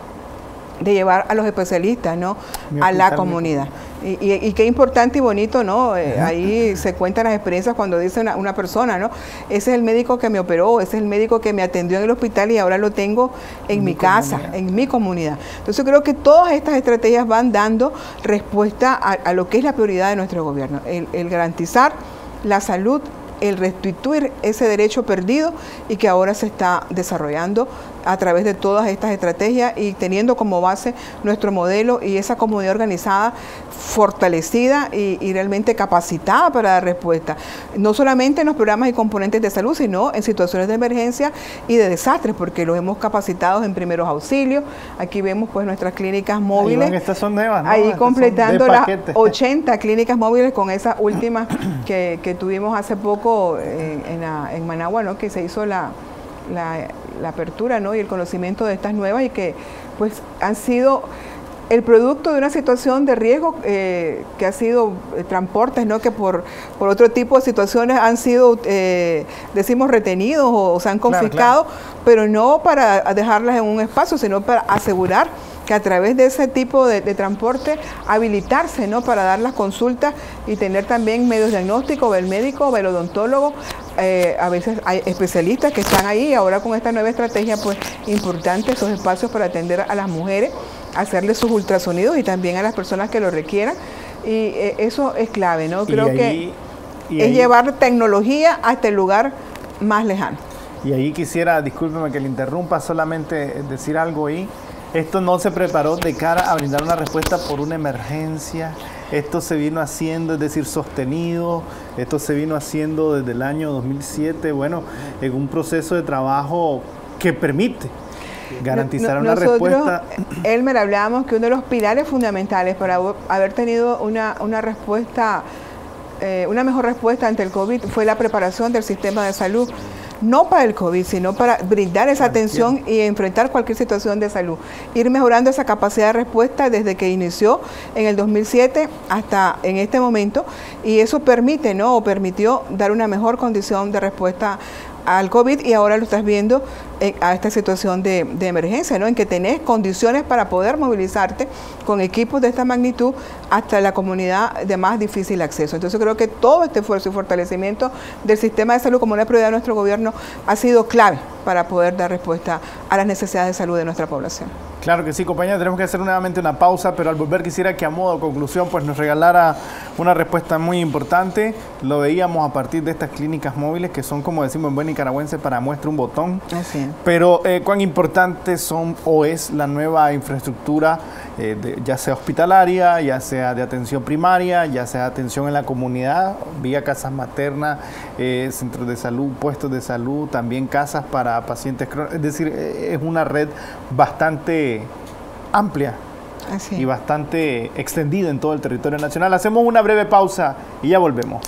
de llevar a los especialistas ¿no? a la comunidad. Y, qué importante y bonito, ¿no? Eh, ahí se cuentan las experiencias cuando dice una, persona, ¿no? Ese es el médico que me operó, ese es el médico que me atendió en el hospital y ahora lo tengo en, mi, casa, en mi comunidad. Entonces creo que todas estas estrategias van dando respuesta a, lo que es la prioridad de nuestro gobierno, el garantizar la salud el restituir ese derecho perdido y que ahora se está desarrollando a través de todas estas estrategias y teniendo como base nuestro modelo y esa comunidad organizada fortalecida y, realmente capacitada para dar respuesta, no solamente en los programas y componentes de salud, sino en situaciones de emergencia y de desastres, porque los hemos capacitado en primeros auxilios. Aquí vemos pues nuestras clínicas móviles. Ahí, estas son nuevas, Ahí completando las 80 clínicas móviles con esa última que, tuvimos hace poco en, en, Managua, ¿no? que se hizo la, la la apertura ¿no? y el conocimiento de estas nuevas y que pues han sido el producto de una situación de riesgo eh, que ha sido eh, transportes, ¿no? que por, por otro tipo de situaciones han sido, eh, decimos, retenidos o, se han confiscado, pero no para dejarlas en un espacio, sino para asegurar que a través de ese tipo de, transporte habilitarse ¿no? para dar las consultas y tener también medios diagnósticos, el médico, el odontólogo, eh, a veces hay especialistas que están ahí, ahora con esta nueva estrategia, pues importante esos espacios para atender a las mujeres, hacerles sus ultrasonidos y también a las personas que lo requieran. Y eh, eso es clave, ¿no? Creo que es llevar tecnología hasta el lugar más lejano. Y ahí quisiera, discúlpeme que le interrumpa, solamente decir algo ahí. Esto no se preparó de cara a brindar una respuesta por una emergencia. Esto se vino haciendo, es decir, sostenido, esto se vino haciendo desde el año 2007, bueno, en un proceso de trabajo que permite garantizar una respuesta. Elmer, hablábamos que uno de los pilares fundamentales para haber tenido una, una respuesta, eh, una mejor respuesta ante el COVID fue la preparación del sistema de salud no para el COVID, sino para brindar esa atención y enfrentar cualquier situación de salud. Ir mejorando esa capacidad de respuesta desde que inició en el 2007 hasta en este momento y eso permite, ¿no? O permitió dar una mejor condición de respuesta al COVID y ahora lo estás viendo a esta situación de, emergencia, ¿no? en que tenés condiciones para poder movilizarte con equipos de esta magnitud hasta la comunidad de más difícil acceso. Entonces creo que todo este esfuerzo y fortalecimiento del sistema de salud como una prioridad de nuestro gobierno ha sido clave para poder dar respuesta a las necesidades de salud de nuestra población. Claro que sí, compañeros, tenemos que hacer nuevamente una pausa, pero al volver quisiera que a modo de conclusión pues nos regalara una respuesta muy importante. Lo veíamos a partir de estas clínicas móviles que son, como decimos en buen nicaragüense, para muestra un botón. Así Pero eh, cuán importantes son o es la nueva infraestructura, eh, ya sea hospitalaria, ya sea de atención primaria, ya sea atención en la comunidad, vía casas maternas, eh, centros de salud, puestos de salud, también casas para pacientes crónicos. Es decir, es una red bastante amplia y bastante extendida en todo el territorio nacional. Hacemos una breve pausa y ya volvemos.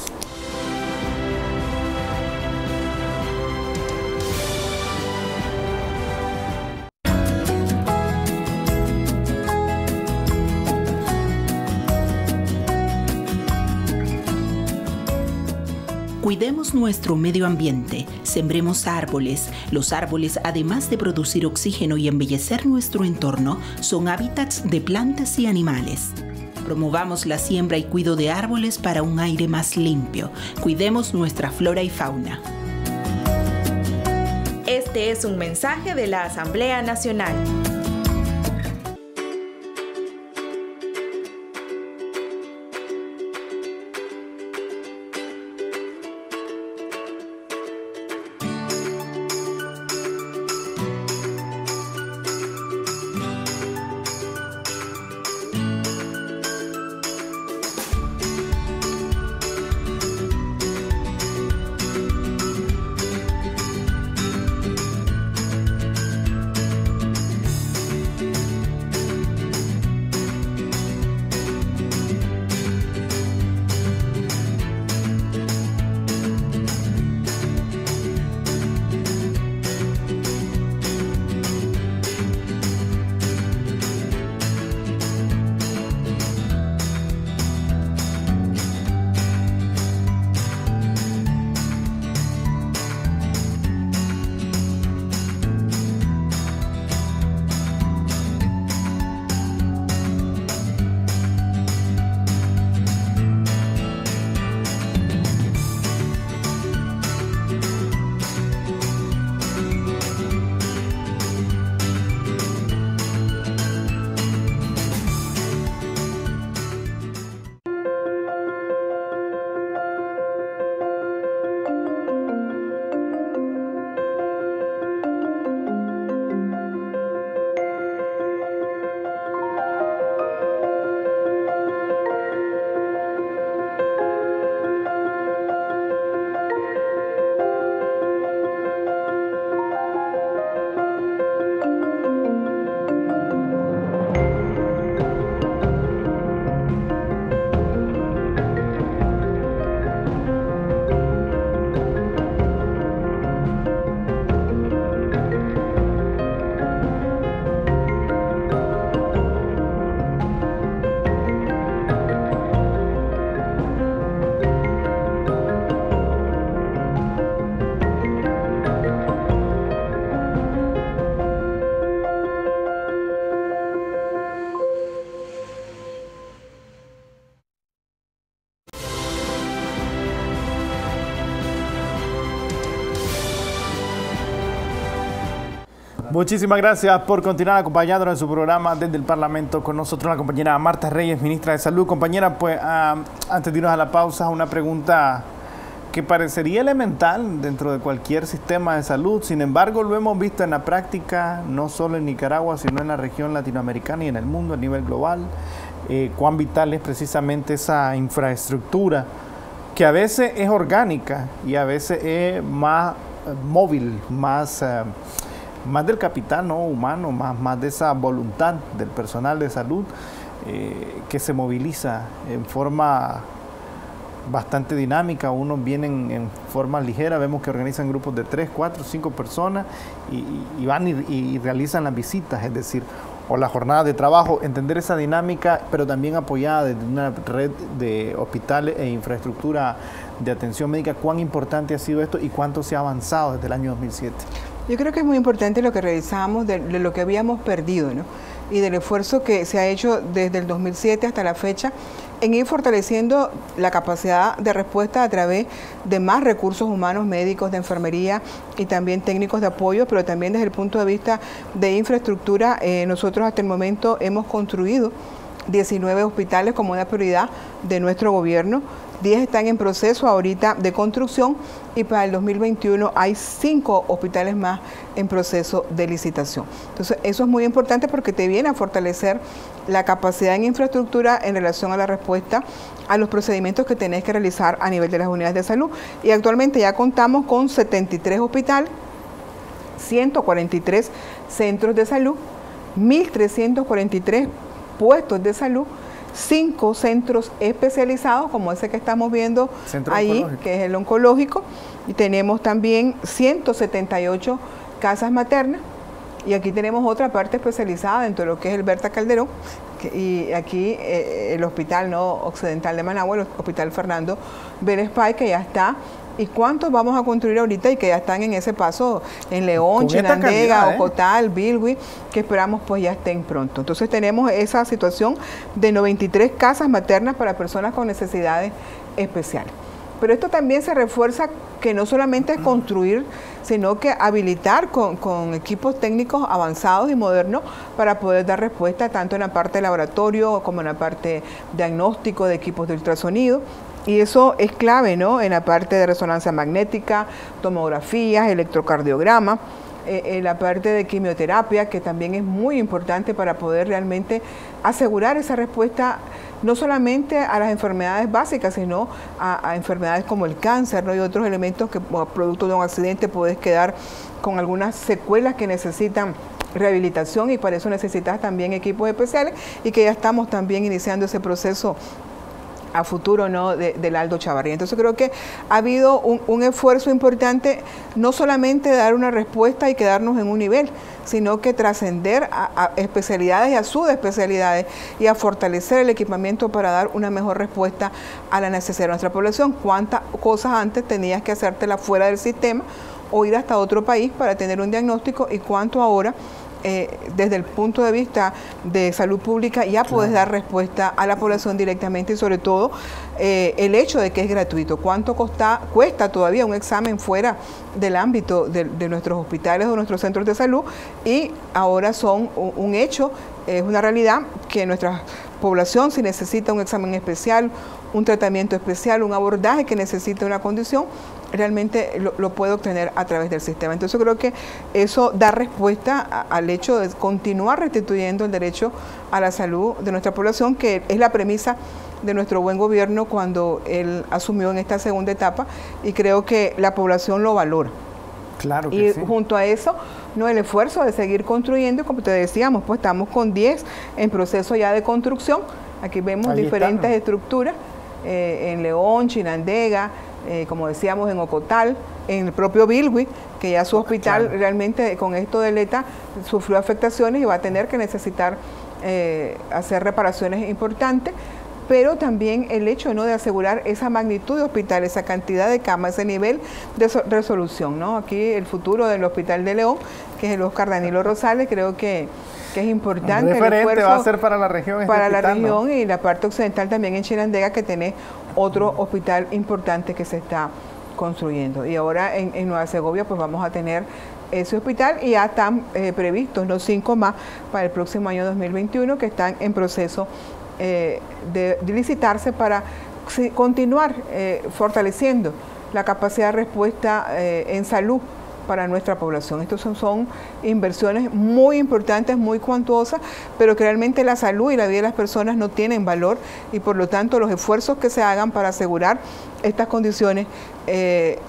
Cuidemos nuestro medio ambiente, sembremos árboles. Los árboles, además de producir oxígeno y embellecer nuestro entorno, son hábitats de plantas y animales. Promovamos la siembra y cuido de árboles para un aire más limpio. Cuidemos nuestra flora y fauna. Este es un mensaje de la Asamblea Nacional. Muchísimas gracias por continuar acompañándonos en su programa desde el Parlamento. Con nosotros la compañera Marta Reyes, ministra de Salud. Compañera, pues ah, antes de irnos a la pausa, una pregunta que parecería elemental dentro de cualquier sistema de salud, sin embargo lo hemos visto en la práctica, no solo en Nicaragua, sino en la región latinoamericana y en el mundo a nivel global, eh, cuán vital es precisamente esa infraestructura que a veces es orgánica y a veces es más eh, móvil, más, eh, más del capital ¿no? humano, más, más de esa voluntad del personal de salud que se moviliza en forma bastante dinámica, unos vienen en forma ligera, vemos que organizan grupos de 3, 4, 5 personas y, van y, realizan las visitas, es decir, o la jornada de trabajo, entender esa dinámica, pero también apoyada desde una red de hospitales e infraestructura de atención médica, cuán importante ha sido esto y cuánto se ha avanzado desde el año 2007. Yo creo que es muy importante lo que revisamos de, lo que habíamos perdido, ¿no? y del esfuerzo que se ha hecho desde el 2007 hasta la fecha en ir fortaleciendo la capacidad de respuesta a través de más recursos humanos, médicos, de enfermería y también técnicos de apoyo, pero también desde el punto de vista de infraestructura, eh, nosotros hasta el momento hemos construido 19 hospitales como una prioridad de nuestro gobierno. 10 están en proceso ahorita de construcción y para el 2021 hay 5 hospitales más en proceso de licitación. Entonces, eso es muy importante porque te viene a fortalecer la capacidad en infraestructura en relación a la respuesta a los procedimientos que tenés que realizar a nivel de las unidades de salud. Y actualmente ya contamos con 73 hospitales, 143 centros de salud, 1.343 puestos de salud, cinco centros especializados, como ese que estamos viendo ahí, que es el oncológico, y tenemos también 178 casas maternas, y aquí tenemos otra parte especializada dentro de lo que es el Berta Calderón, y aquí eh, el Hospital no occidental de Managua, el Hospital Fernando Vélez Pay, que ya está ¿Y cuántos vamos a construir ahorita y que ya están en ese paso en León, Chinandega, ¿eh? Ocotal, Bilwi, que esperamos pues ya estén pronto? Entonces tenemos esa situación de 93 casas maternas para personas con necesidades especiales. Pero esto también se refuerza que no solamente es construir, sino que habilitar con, con, equipos técnicos avanzados y modernos para poder dar respuesta tanto en la parte de laboratorio como en la parte diagnóstico de equipos de ultrasonido y eso es clave, ¿no? En la parte de resonancia magnética, tomografías, electrocardiograma, eh, en la parte de quimioterapia, que también es muy importante para poder realmente asegurar esa respuesta no solamente a las enfermedades básicas, sino a, enfermedades como el cáncer ¿no? y otros elementos que producto de un accidente puedes quedar con algunas secuelas que necesitan rehabilitación y para eso necesitas también equipos especiales y que ya estamos también iniciando ese proceso a futuro ¿no? de, del Aldo Chavarría. Entonces creo que ha habido un, esfuerzo importante, no solamente dar una respuesta y quedarnos en un nivel, sino que trascender a, especialidades y a subespecialidades y a fortalecer el equipamiento para dar una mejor respuesta a la necesidad de nuestra población. ¿Cuántas cosas antes tenías que hacértela fuera del sistema o ir hasta otro país para tener un diagnóstico y cuánto ahora eh, desde el punto de vista de salud pública ya puedes dar respuesta a la población directamente y sobre todo eh, el hecho de que es gratuito. ¿Cuánto cuesta todavía un examen fuera del ámbito de, nuestros hospitales o nuestros centros de salud? Y ahora son un, hecho, es una realidad que nuestra población si necesita un examen especial, un tratamiento especial, un abordaje que necesita una condición, realmente lo, puede obtener a través del sistema. Entonces creo que eso da respuesta al hecho de continuar restituyendo el derecho a la salud de nuestra población, que es la premisa de nuestro buen gobierno cuando él asumió en esta segunda etapa y creo que la población lo valora. Claro y junto a eso, no el esfuerzo de seguir construyendo, como te decíamos, pues estamos con 10 en proceso ya de construcción. Aquí vemos diferentes estructuras eh, en León, Chinandega, eh, como decíamos, en Ocotal, en el propio Bilwi, que ya su hospital realmente con esto del ETA sufrió afectaciones y va a tener que necesitar eh, hacer reparaciones importantes pero también el hecho ¿no? de asegurar esa magnitud de hospital, esa cantidad de camas, ese nivel de resolución. ¿no? Aquí el futuro del Hospital de León, que es el Oscar Danilo Rosales, creo que, es importante. El referente va a ser para la región. Este para la región y la parte occidental también en Chirandega, que tiene otro hospital importante que se está construyendo. Y ahora en, Nueva Segovia pues vamos a tener ese hospital y ya están eh, previstos los cinco más para el próximo año 2021 que están en proceso eh, de, licitarse para continuar eh, fortaleciendo la capacidad de respuesta en salud para nuestra población. Estas son, son, inversiones muy importantes, muy cuantuosas, pero que realmente la salud y la vida de las personas no tienen valor y por lo tanto los esfuerzos que se hagan para asegurar estas condiciones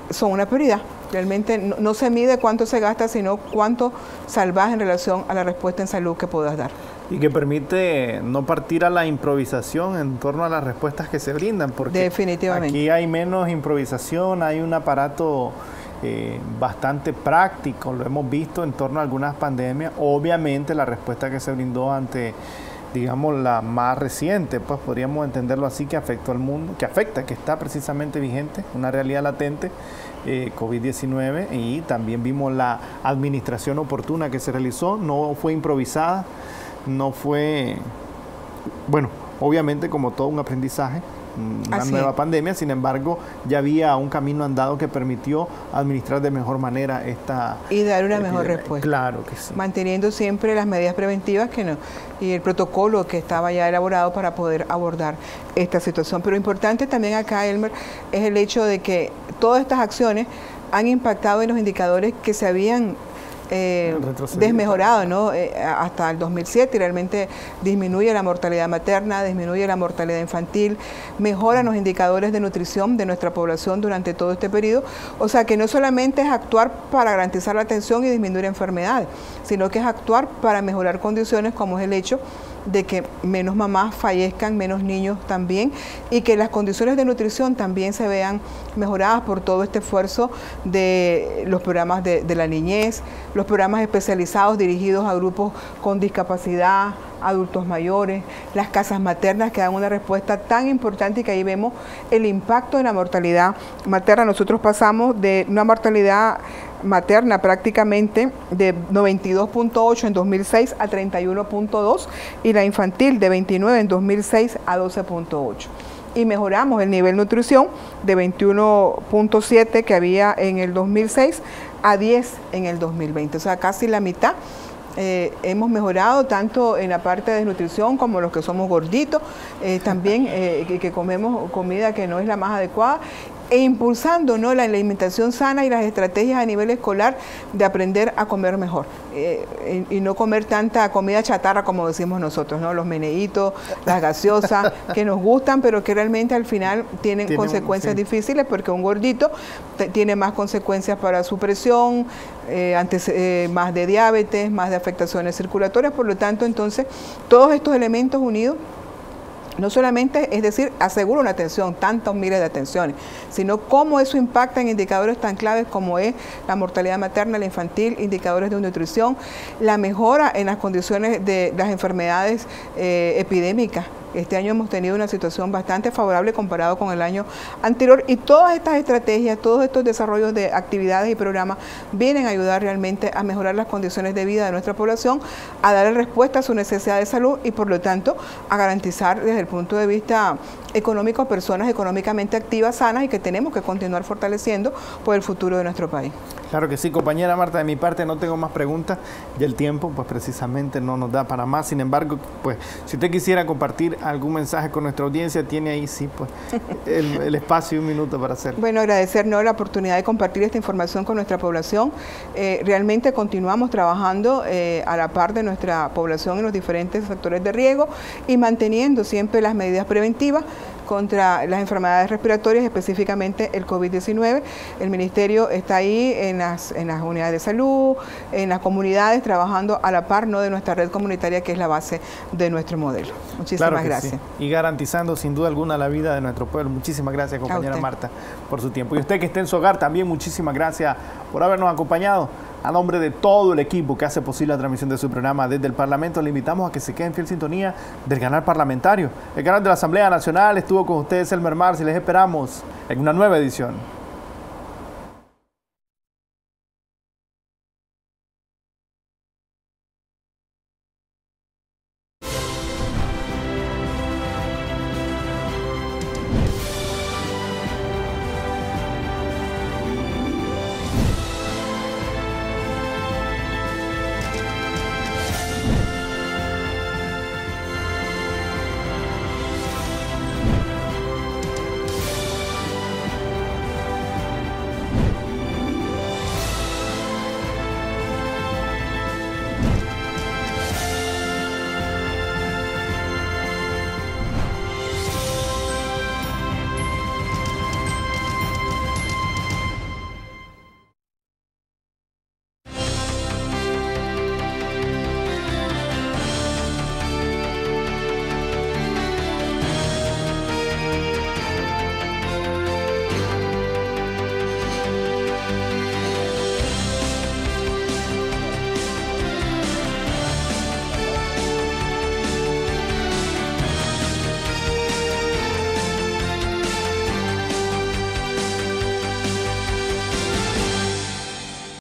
son una prioridad. Realmente no, se mide cuánto se gasta, sino cuánto salvas en relación a la respuesta en salud que puedas dar. Y que permite no partir a la improvisación en torno a las respuestas que se brindan, porque Definitivamente. aquí hay menos improvisación, hay un aparato eh, bastante práctico, lo hemos visto en torno a algunas pandemias. Obviamente la respuesta que se brindó ante digamos, la más reciente, pues podríamos entenderlo así, que afectó al mundo, que afecta, que está precisamente vigente, una realidad latente, eh, COVID-19, y también vimos la administración oportuna que se realizó, no fue improvisada, no fue, bueno, obviamente como todo un aprendizaje, una nueva pandemia, sin embargo, ya había un camino andado que permitió administrar de mejor manera esta... Y dar una mejor respuesta. Claro que sí. Manteniendo siempre las medidas preventivas que no, y el protocolo que estaba ya elaborado para poder abordar esta situación. Pero importante también acá, Elmer, es el hecho de que todas estas acciones han impactado en los indicadores que se habían eh, desmejorado ¿no? Eh, hasta el 2007 realmente disminuye la mortalidad materna, disminuye la mortalidad infantil, mejoran los indicadores de nutrición de nuestra población durante todo este periodo. O sea que no solamente es actuar para garantizar la atención y disminuir enfermedades, sino que es actuar para mejorar condiciones como es el hecho de que menos mamás fallezcan, menos niños también, y que las condiciones de nutrición también se vean mejoradas por todo este esfuerzo de los programas de, la niñez, los programas especializados dirigidos a grupos con discapacidad, adultos mayores, las casas maternas que dan una respuesta tan importante y que ahí vemos el impacto en la mortalidad materna. Nosotros pasamos de una mortalidad materna prácticamente de 92.8 en 2006 a 31.2 y la infantil de 29 en 2006 a 12.8 y mejoramos el nivel nutrición de 21.7 que había en el 2006 a 10 en el 2020, o sea, casi la mitad. Eh, hemos mejorado tanto en la parte de nutrición como los que somos gorditos, eh, también eh, que comemos comida que no es la más adecuada e impulsando ¿no? la alimentación sana y las estrategias a nivel escolar de aprender a comer mejor eh, y, no comer tanta comida chatarra como decimos nosotros, ¿no? los meneitos, las gaseosas que nos gustan pero que realmente al final tienen consecuencias difíciles porque un gordito tiene más consecuencias para su presión, eh, antes, eh, más de diabetes, más de afectaciones circulatorias, por lo tanto entonces todos estos elementos unidos no solamente, es decir, asegura una atención, tantos miles de atenciones, sino cómo eso impacta en indicadores tan claves como es la mortalidad materna, la infantil, indicadores de nutrición, la mejora en las condiciones de las enfermedades eh, epidémicas este año hemos tenido una situación bastante favorable comparado con el año anterior y todas estas estrategias, todos estos desarrollos de actividades y programas vienen a ayudar realmente a mejorar las condiciones de vida de nuestra población, a dar respuesta a su necesidad de salud y por lo tanto a garantizar desde el punto de vista económico a personas económicamente activas, sanas y que tenemos que continuar fortaleciendo por el futuro de nuestro país. Claro que sí, compañera Marta, de mi parte no tengo más preguntas y el tiempo pues precisamente no nos da para más. Sin embargo, pues si usted quisiera compartir algún mensaje con nuestra audiencia, tiene ahí sí pues el, espacio y un minuto para hacerlo. Bueno, agradecernos la oportunidad de compartir esta información con nuestra población. Eh, realmente continuamos trabajando eh, a la par de nuestra población en los diferentes sectores de riesgo y manteniendo siempre las medidas preventivas contra las enfermedades respiratorias, específicamente el COVID-19. El Ministerio está ahí en las, en las unidades de salud, en las comunidades, trabajando a la par ¿no? de nuestra red comunitaria, que es la base de nuestro modelo. Muchísimas gracias. Y garantizando sin duda alguna la vida de nuestro pueblo. Muchísimas gracias, compañera Marta, por su tiempo. Y usted que esté en su hogar también, muchísimas gracias por habernos acompañado. A nombre de todo el equipo que hace posible la transmisión de su programa desde el Parlamento, le invitamos a que se quede en fiel sintonía del canal parlamentario. El canal de la Asamblea Nacional estuvo con ustedes, Elmer Mars, y les esperamos en una nueva edición.